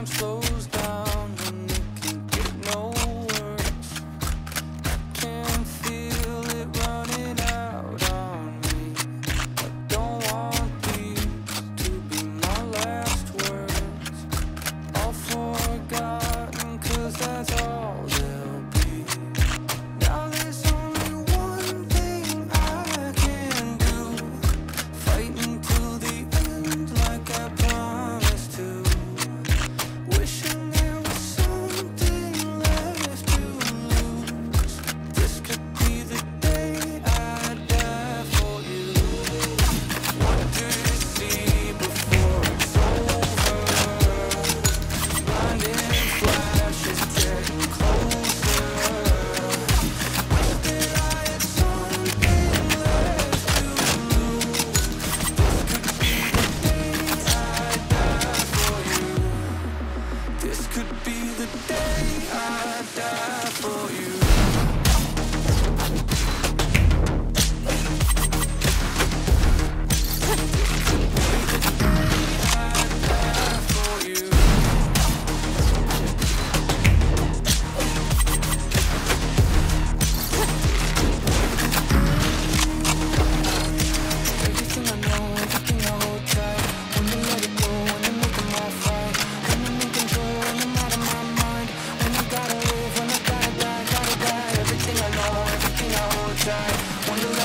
time slows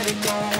let it go,